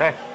Eh.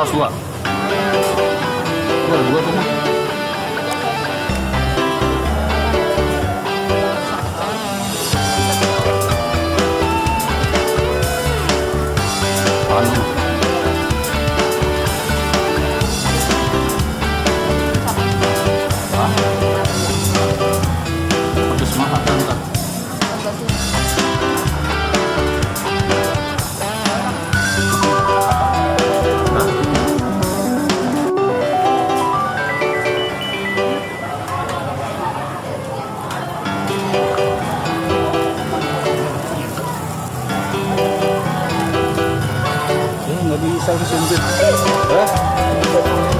saus dua. Dua, dua tuh. 我们别再